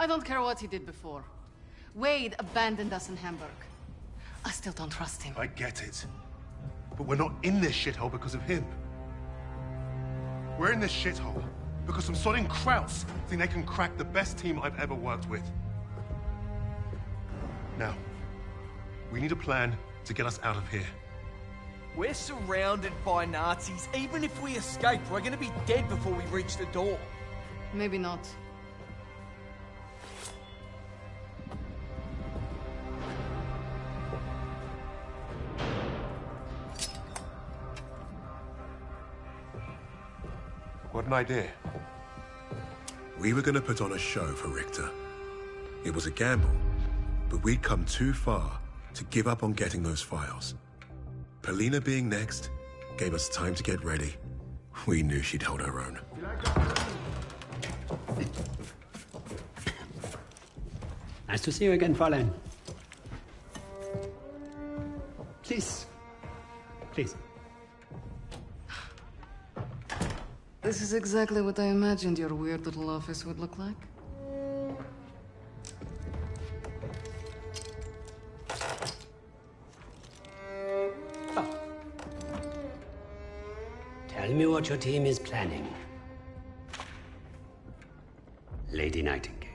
I don't care what he did before. Wade abandoned us in Hamburg. I still don't trust him. I get it. But we're not in this shithole because of him. We're in this shithole because some sodding Krauts think they can crack the best team I've ever worked with. Now, we need a plan to get us out of here. We're surrounded by Nazis. Even if we escape, we're gonna be dead before we reach the door. Maybe not. An idea. We were gonna put on a show for Richter. It was a gamble, but we'd come too far to give up on getting those files. Polina being next gave us time to get ready. We knew she'd hold her own. Nice to see you again, Fräulein. Please. Please. This is exactly what I imagined your weird little office would look like. Oh. Tell me what your team is planning. Lady Nightingale.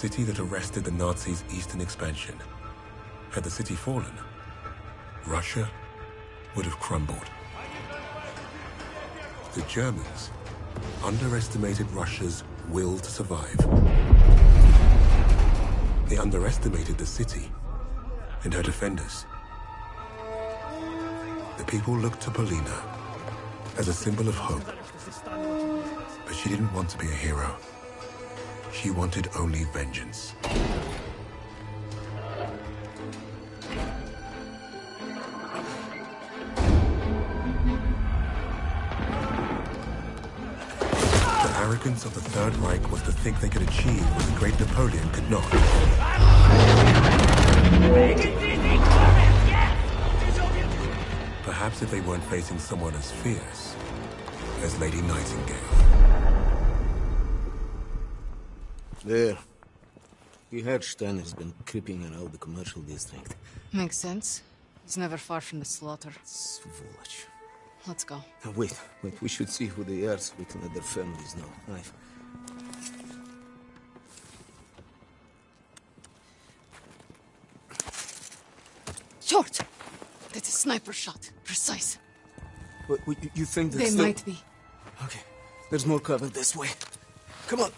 City that arrested the Nazis' eastern expansion. Had the city fallen, Russia would have crumbled. The Germans underestimated Russia's will to survive. They underestimated the city and her defenders. The people looked to Polina as a symbol of hope. But she didn't want to be a hero. She wanted only vengeance. The arrogance of the Third Reich was to think they could achieve what the great Napoleon could not. Perhaps if they weren't facing someone as fierce as Lady Nightingale. There. We heard Steiner's been creeping around the commercial district. Makes sense. He's never far from the slaughter. Svoloch. Let's go. Now, wait, wait, we should see who they are so we can let their families know. I've... Short! That's a sniper shot. Precise. Wait, you- you think They still... might be. Okay, there's more cover this way. Come on.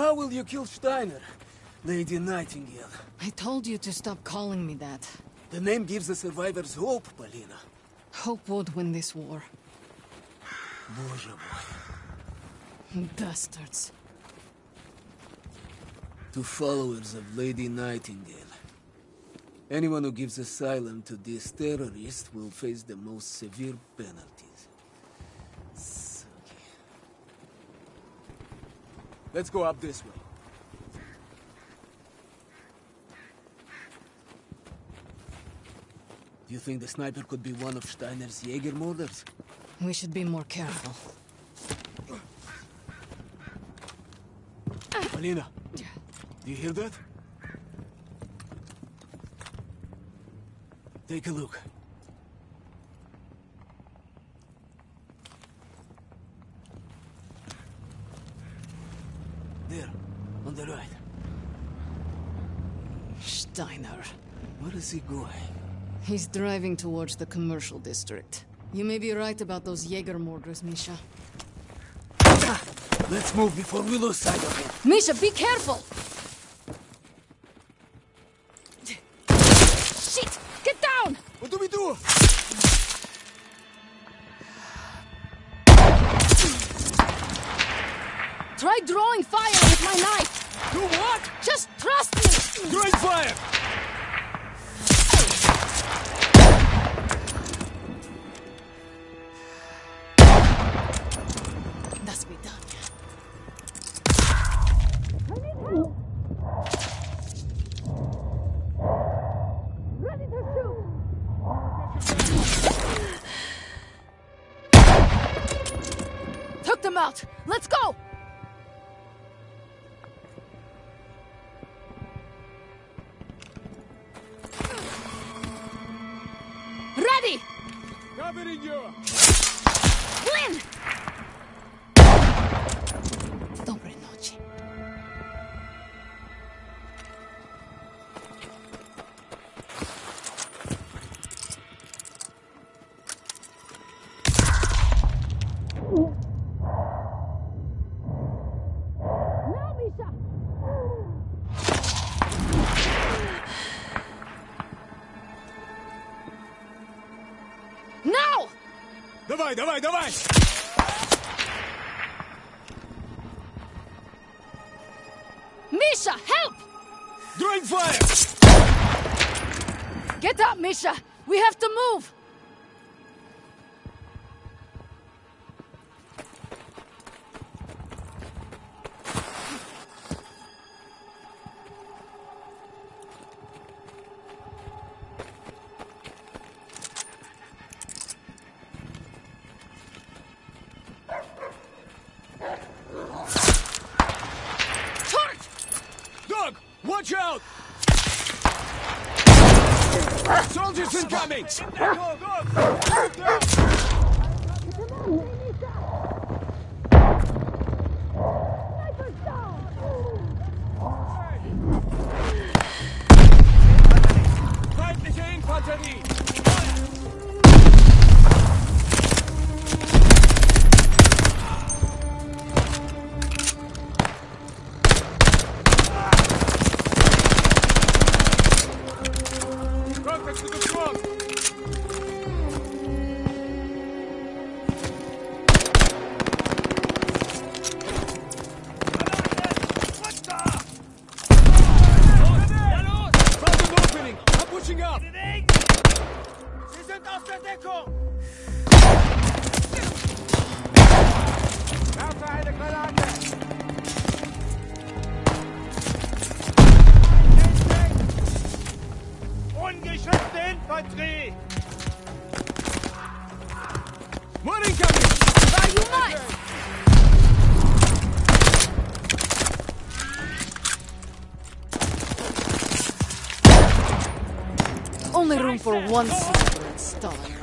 how will you kill Steiner, Lady Nightingale? I told you to stop calling me that. The name gives the survivors hope, Polina. Hope would win this war. Боже мой. Bastards. To followers of Lady Nightingale. Anyone who gives asylum to this terrorist will face the most severe penalties. Let's go up this way. Do you think the sniper could be one of Steiner's Jaeger murders? We should be more careful. Alina, do you hear that? Take a look. There, on the right. Steiner. Where is he going? He's driving towards the commercial district. You may be right about those Jaeger mortars, Misha. Ah, let's move before we lose sight of him. Misha, be careful! Shit! Get down! What do we do? Try drawing fire with my knife! Do what? Just trust me! Great fire! Давай, давай, давай! Misha, help! Drawing fire! Get up, Misha! We have to move! For one at Stalingrad.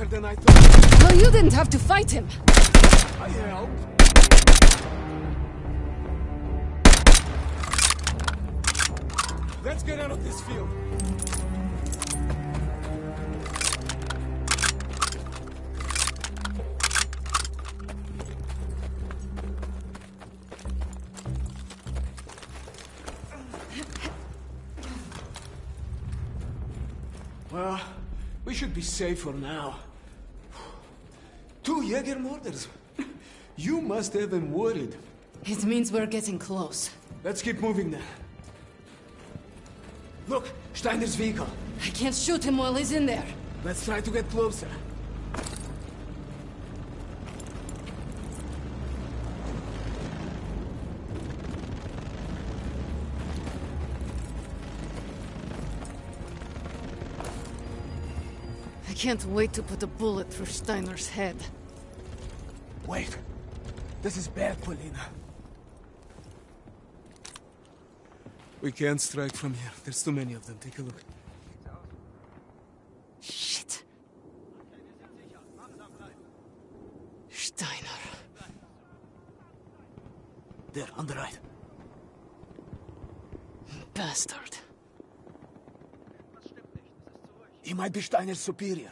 Tougher than I thought. Well, you didn't have to fight him. I helped. Let's get out of this field. Well, we should be safe for now. Two Jäger murders. You must have been worried. It means we're getting close. Let's keep moving then. Look, Steiner's vehicle. I can't shoot him while he's in there. Let's try to get closer. can't wait to put a bullet through Steiner's head. Wait. This is bad, Polina. We can't strike from here. There's too many of them. Take a look. Shit. Steiner. There, on the right. Bastard. He might be Steiner's superior.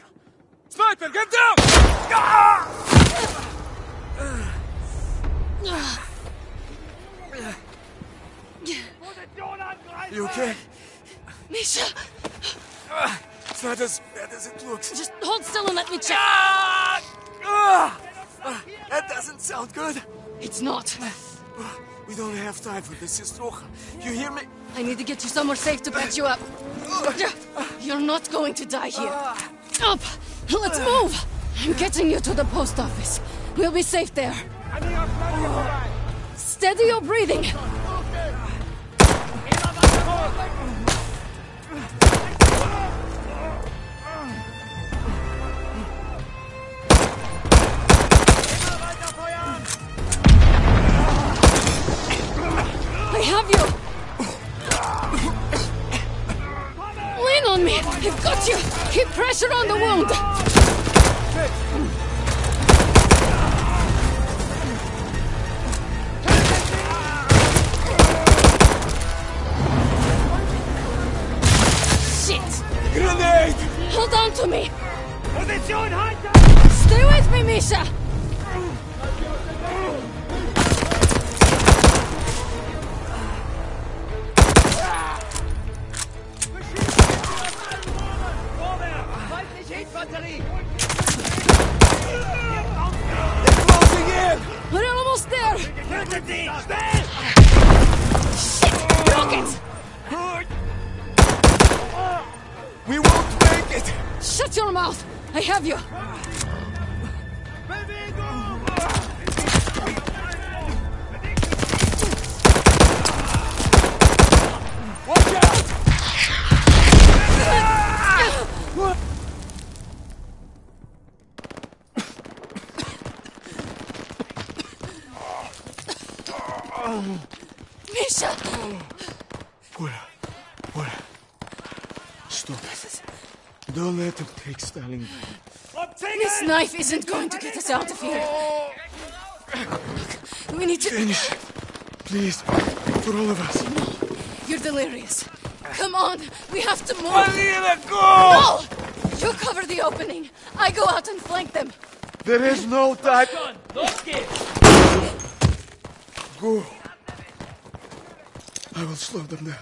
Sniper, get down! You okay? Misha, It's not as bad as it looks. just hold still and let me check. That doesn't sound good. It's not. We don't have time for this, Istrocha. You hear me? I need to get you somewhere safe to patch you up. You're not going to die here. Up! Let's move! I'm getting you to the post office. We'll be safe there. Steady your breathing. Pressure on the wound! Shit! Grenade! Hold on to me! Stay with me, Misha! Misha! Fuera. Fuera. Stop. Don't let him take Stalin. This knife isn't going to get us out of here. We need to. Finish. Please. For all of us. No. You're delirious. Come on, we have to move. Alina, go! No! You cover the opening. I go out and flank them. There is no time. Go. I will slow them down.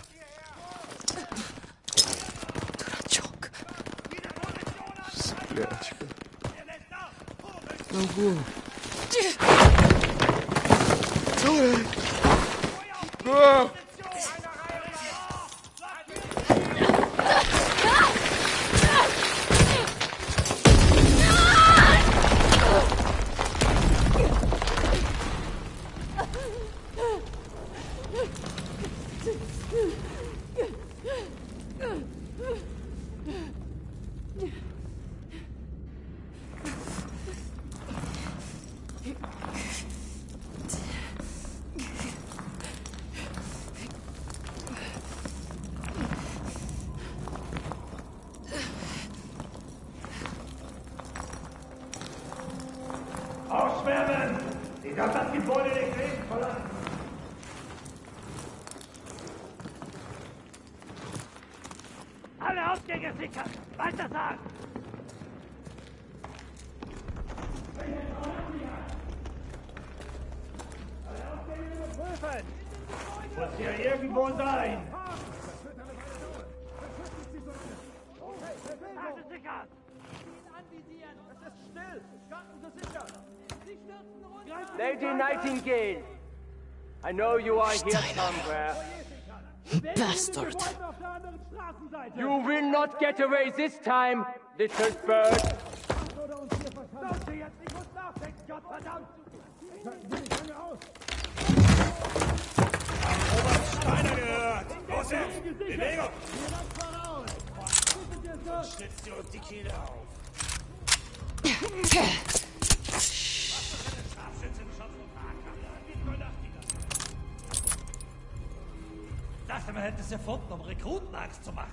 Lady Nightingale, I know you are here somewhere. Bastard. You will not get away this time, little bird. Lass sie jetzt! Ich muss nachdenken, Gottverdammt! Steiner gehört! Los jetzt! Bewegung! Schlitzt ihr uns die Kehle auf! Dachte, man hätte es erfunden, um Rekrutenangst zu machen.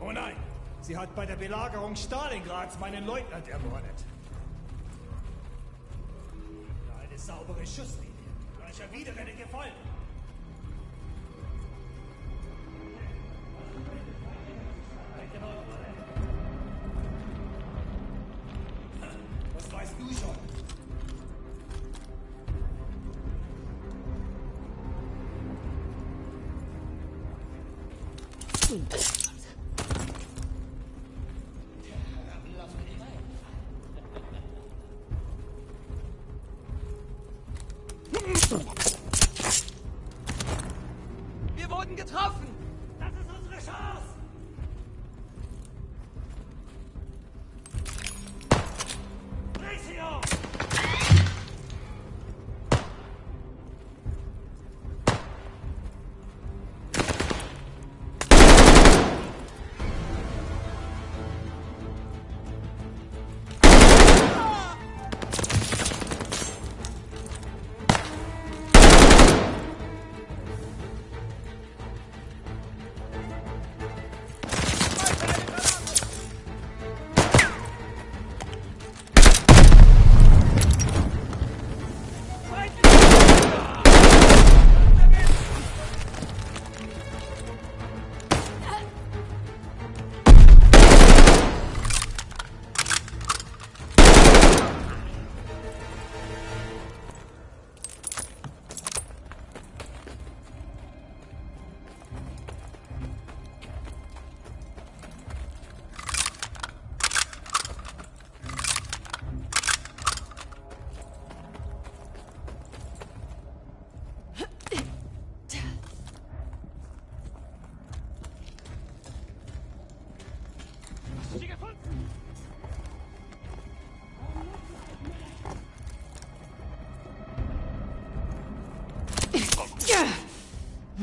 Oh nein, sie hat bei der Belagerung Stalingrads meinen Leutnant ermordet. Eine saubere Schusslinie, gleicher Widerrenne gefolgt. Complete.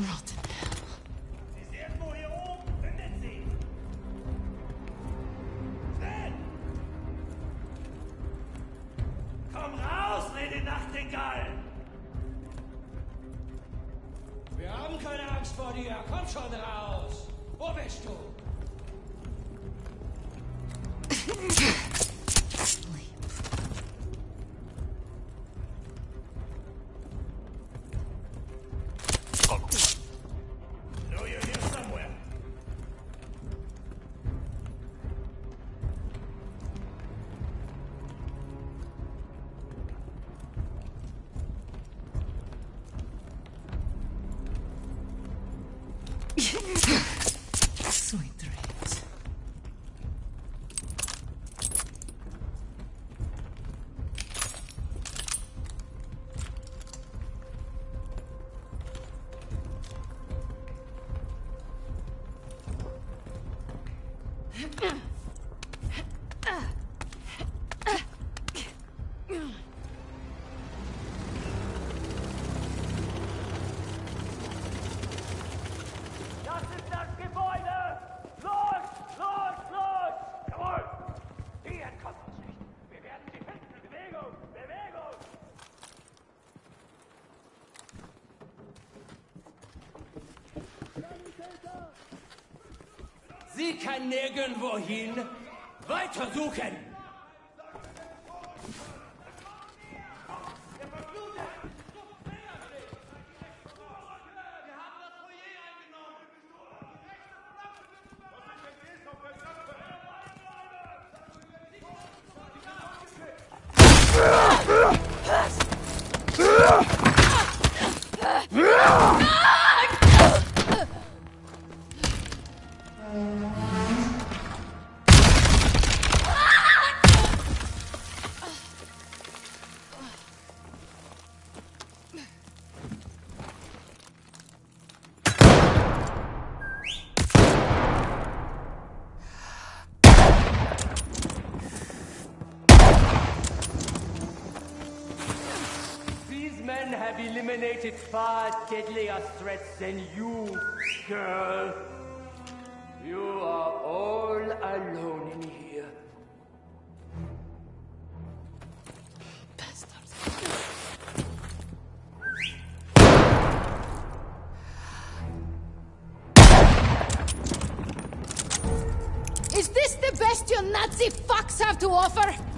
world. kann nirgendwohin. Weiter suchen! Ah! deadlier threats than you, girl. You are all alone in here. Bastards. Is this the best your Nazi fucks have to offer?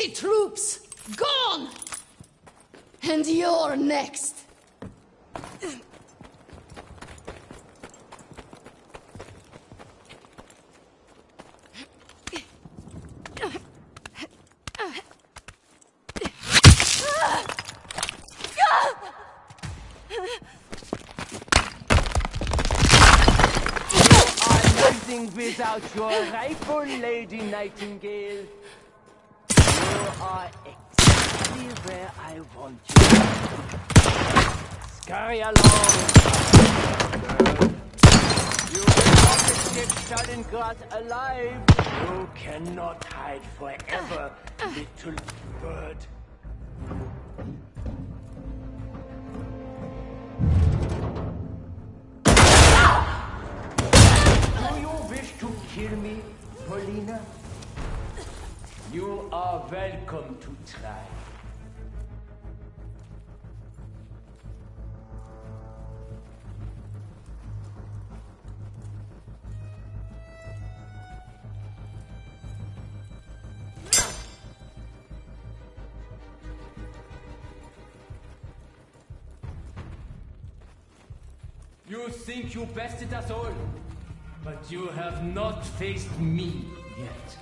Fancy troops gone! And you're next. Without your rifle, Lady Nightingale. You are exactly where I want you. Scurry along. You will not escape Stalingrad alive. You cannot hide forever, little bird. Do you wish to kill me, Polina? You are welcome to try. You bested us all, but you have not faced me yet.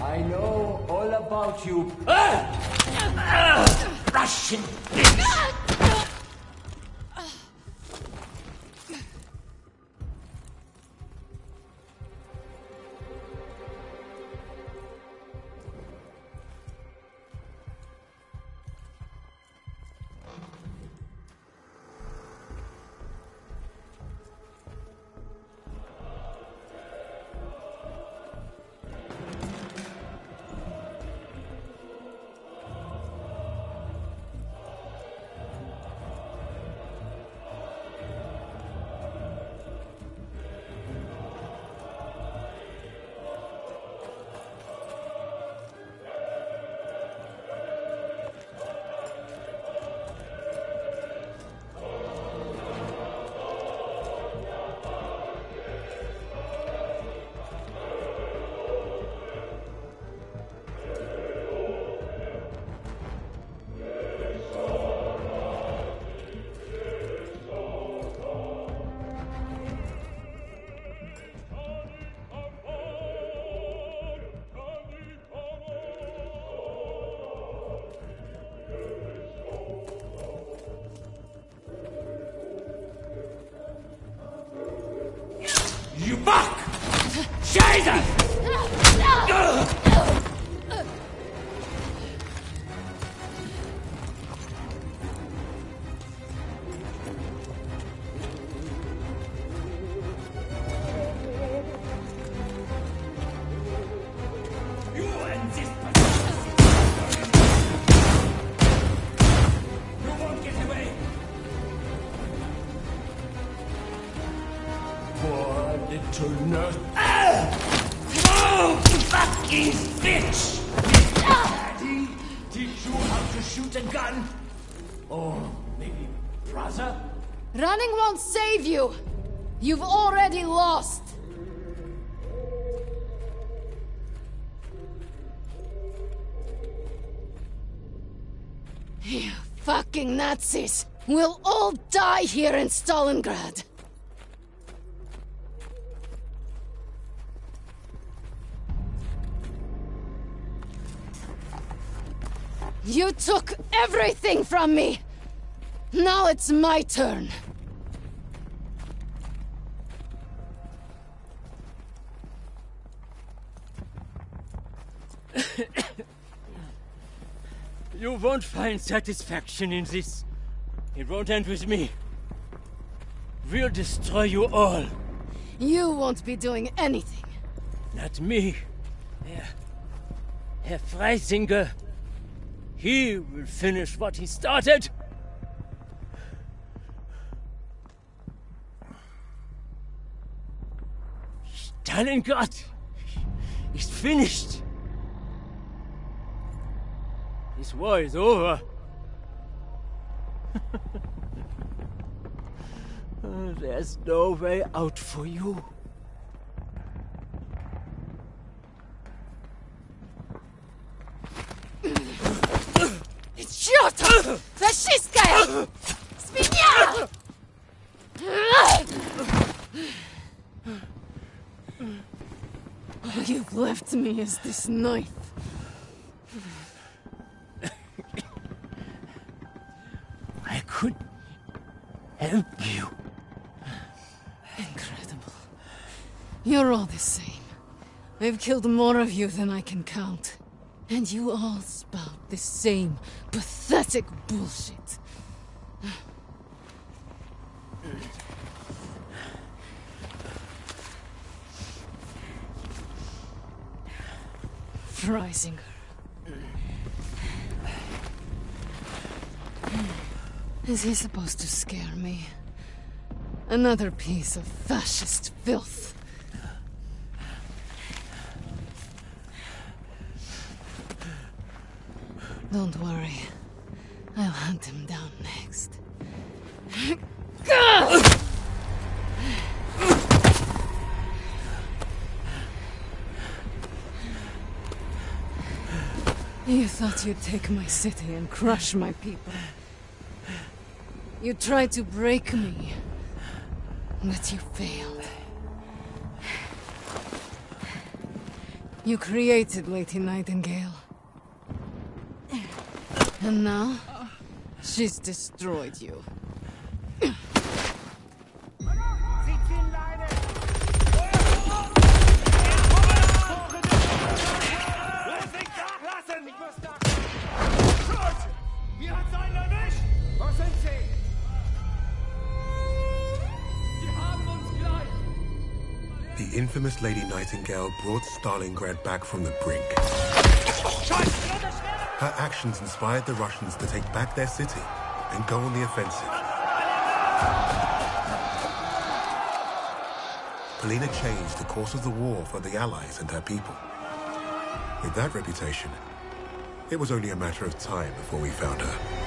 I know all about you. Ah! Ah! Russian bitch! Scheiße! You shoot a gun? Or maybe brother? Running won't save you! You've already lost! You fucking Nazis! We'll all die here in Stalingrad! You took everything from me! Now it's my turn. You won't find satisfaction in this. It won't end with me. We'll destroy you all. You won't be doing anything. Not me. Herr, Herr Freisinger. He will finish what he started. Stalingrad is finished. This war is over. There's no way out for you. Wróć! Faszyska! Świnia! You've left me as this knife. I could help you. Incredible. You're all the same. I've killed more of you than I can count. And you all spout the same pathetic bullshit. Freisinger. Is he supposed to scare me? Another piece of fascist filth. Don't worry. I'll hunt him down next. You thought you'd take my city and crush my people. You tried to break me, but you failed. You created Lady Nightingale. And now, she's destroyed you. Wie hat's einen erwischt? Was sind Sie? Sie haben uns gleich. The infamous Lady Nightingale brought Stalingrad back from the brink. Her actions inspired the Russians to take back their city and go on the offensive. Polina changed the course of the war for the Allies and her people. With that reputation, it was only a matter of time before we found her.